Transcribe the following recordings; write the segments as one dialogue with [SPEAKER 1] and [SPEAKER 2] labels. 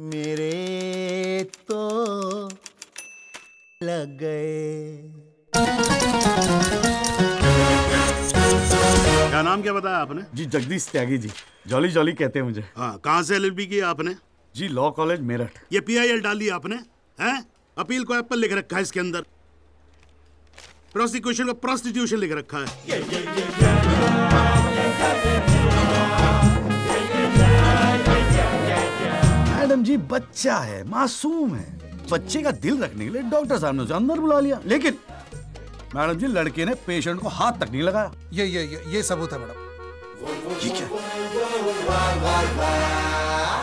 [SPEAKER 1] मेरे तो लग गए।
[SPEAKER 2] क्या नाम क्या बताया आपने?
[SPEAKER 3] जी जगदीश त्यागी जी। जॉली जॉली कहते हैं मुझे।
[SPEAKER 2] हाँ कहाँ से एलएलबी की आपने?
[SPEAKER 3] जी लॉ कॉलेज मेरठ।
[SPEAKER 2] ये पीआईएल डाल दिया आपने हैं? अपील को एप्पल लिख रखा है इसके अंदर। प्रोसिक्यूशन को प्रोस्टिट्यूशन लिख रखा है।
[SPEAKER 3] मैडम जी बच्चा है मासूम है। बच्चे का दिल रखने के लिए डॉक्टर साहब ने उसे अंदर बुला लिया। लेकिन मैडम जी लड़के ने पेशेंट को हाथ तक नहीं लगाया।
[SPEAKER 4] ये ये ये ये सबूत है मैडम।
[SPEAKER 3] ये क्या?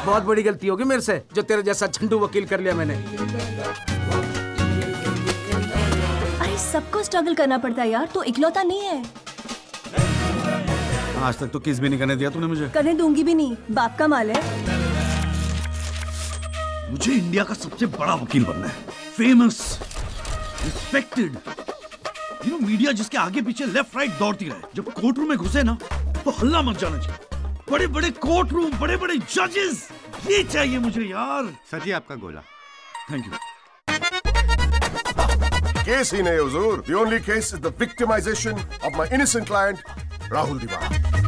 [SPEAKER 5] बहुत बड़ी गलती होगी मेरे से जो तेरे जैसा झंडू वकील कर लिया मैंने।
[SPEAKER 6] अरे सबको स्ट्रगल करना पड़ता है यार तो इकलौता नहीं है।
[SPEAKER 3] आज तक तो किस भी नहीं करने दिया तूने मुझे।
[SPEAKER 6] करने दूँगी भी नहीं बाप का माल है।
[SPEAKER 3] मुझे इंडिया का सबसे बड़ा वकील बनना है। Famous respected you know media जिसके आगे पीछे लेफ़्ट राइट दौड़ती रहे। जब कोर्ट रूम में घुसे ना तो हल्ला मच जाना चाहिए। बड़े बड़े कोर्ट रूम बड़े बड़े जजेस ये चाहिए मुझे यार।
[SPEAKER 7] सर जी आपका गोला।
[SPEAKER 3] थैंक यू
[SPEAKER 8] Case ही नहीं हुजूर। The only case is the victimization of my innocent client, Rahul Diwan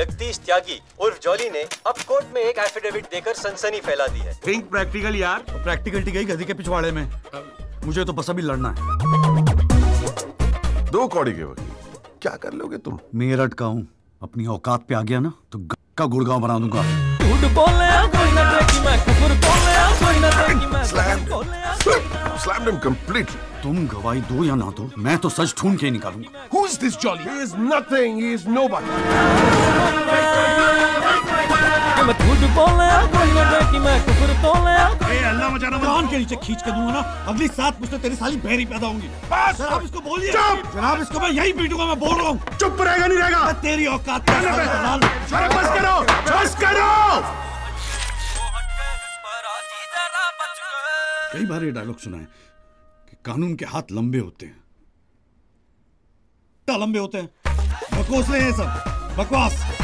[SPEAKER 9] Jagdish Tyagi उर्फ़ Jolly ने अब कोर्ट में एक एफिडेविट देकर सनसनी फैला दी है।
[SPEAKER 7] थिंक प्रैक्टिकल यार।
[SPEAKER 3] प्रैक्टिकलिटी गई गधी के पिछवाड़े में। मुझे तो बस अभी लड़ना है।
[SPEAKER 8] दो कौड़ी के वकील। क्या कर लोगे तुम?
[SPEAKER 3] मेरठ का हूँ। अपनी औकात पे आ गया ना तो का गुड़गांव बना दूँगा।
[SPEAKER 8] Completely.
[SPEAKER 3] तुम गवाही दो या ना दो मैं तो सच ढूंढ के ही निकालूँगा।
[SPEAKER 8] Who is this Jolly? He is nothing. He is nobody.
[SPEAKER 2] ए अल्लाह मचाना मत
[SPEAKER 3] कान के नीचे खींच के दूँगा ना अगली सात मुझसे तेरी साली बहरी पैदा होंगी। बस। आप इसको बोलिए। जनाब इसको मैं यही पीटूँगा मैं बोल रहा हूँ।
[SPEAKER 2] चुप रहेगा नहीं रहेगा।
[SPEAKER 3] तेरी औकात।
[SPEAKER 2] अरे बस करो बस करो।
[SPEAKER 3] कई बार ये डायलॉग सुना है। कि कानून के हाथ लंबे होते हैं। क्या लंबे होते हैं? बकवास हैं सब। बकवास।